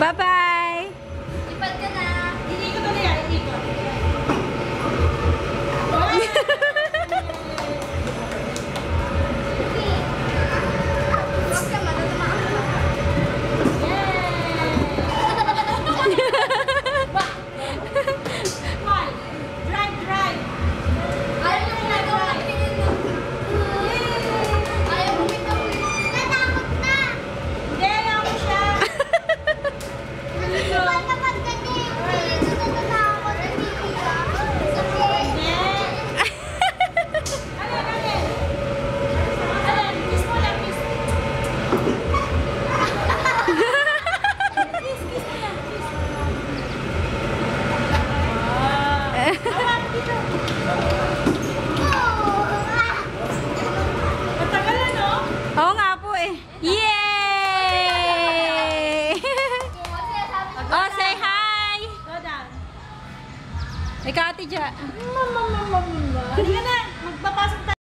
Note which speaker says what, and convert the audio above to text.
Speaker 1: Bye-bye! Ikaw, Ate Ja.
Speaker 2: Mama, mama, mama. Halika na.